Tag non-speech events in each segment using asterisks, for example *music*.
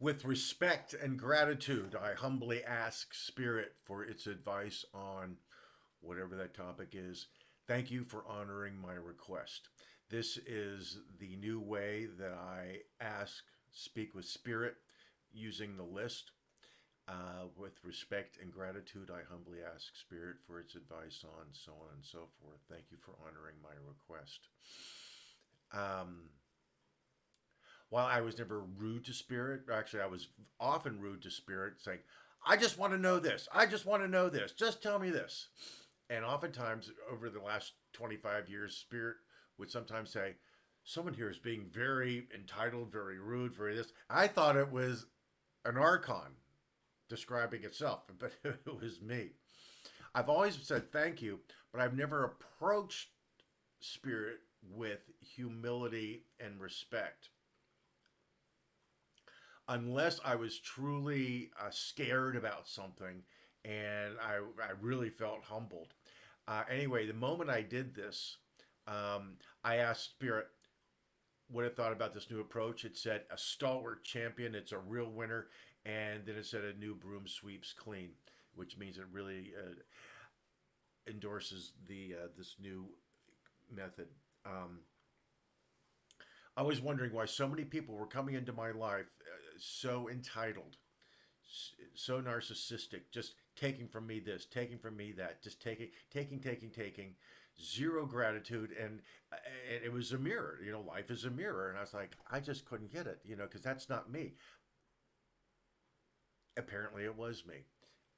With respect and gratitude, I humbly ask Spirit for its advice on whatever that topic is. Thank you for honoring my request. This is the new way that I ask, speak with Spirit using the list. Uh, with respect and gratitude, I humbly ask Spirit for its advice on so on and so forth. Thank you for honoring my request. Um, while I was never rude to Spirit, actually, I was often rude to Spirit, saying, I just want to know this. I just want to know this. Just tell me this. And oftentimes, over the last 25 years, Spirit would sometimes say, Someone here is being very entitled, very rude, very this. I thought it was an archon describing itself, *laughs* but it was me. I've always said thank you, but I've never approached Spirit with humility and respect unless I was truly uh, scared about something and I, I really felt humbled. Uh, anyway, the moment I did this, um, I asked Spirit what it thought about this new approach. It said a stalwart champion, it's a real winner, and then it said a new broom sweeps clean, which means it really uh, endorses the uh, this new method. Um, I was wondering why so many people were coming into my life uh, so entitled, so narcissistic, just taking from me this, taking from me that, just taking, taking, taking, taking, zero gratitude, and, and it was a mirror. You know, life is a mirror, and I was like, I just couldn't get it, you know, because that's not me. Apparently, it was me.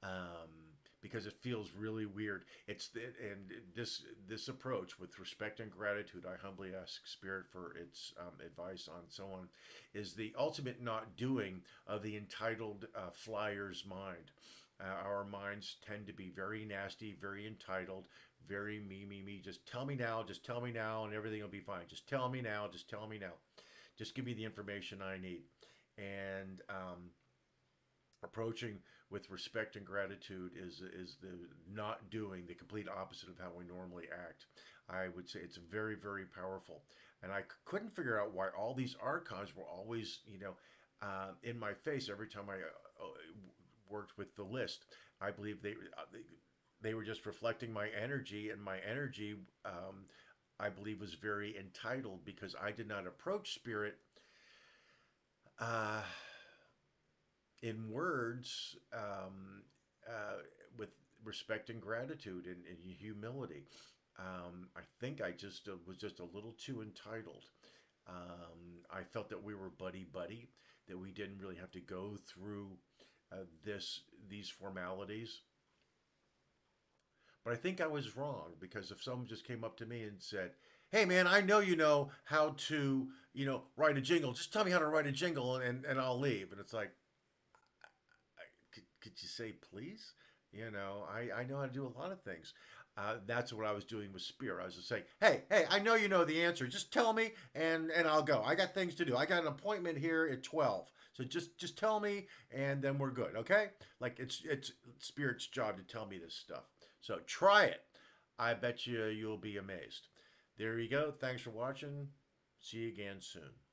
Um, because it feels really weird. It's the, and this this approach with respect and gratitude. I humbly ask Spirit for its um, advice on so on. Is the ultimate not doing of the entitled uh, flyer's mind. Uh, our minds tend to be very nasty, very entitled, very me, me, me. Just tell me now, just tell me now, and everything will be fine. Just tell me now, just tell me now. Just give me the information I need. And um, approaching with respect and gratitude is is the not doing the complete opposite of how we normally act. I would say it's very very powerful, and I couldn't figure out why all these archons were always you know uh, in my face every time I uh, worked with the list. I believe they, uh, they they were just reflecting my energy, and my energy. Um, I believe was very entitled because I did not approach spirit uh, in words um, uh, with respect and gratitude and, and humility. Um, I think I just uh, was just a little too entitled. Um, I felt that we were buddy buddy, that we didn't really have to go through uh, this these formalities. But I think I was wrong because if someone just came up to me and said, "Hey, man, I know you know how to, you know, write a jingle. Just tell me how to write a jingle, and, and I'll leave." And it's like, you say please? You know, I, I know how to do a lot of things. Uh, that's what I was doing with Spirit. I was just saying, hey, hey, I know you know the answer. Just tell me, and and I'll go. I got things to do. I got an appointment here at twelve. So just just tell me, and then we're good. Okay? Like it's it's Spirit's job to tell me this stuff. So try it. I bet you you'll be amazed. There you go. Thanks for watching. See you again soon.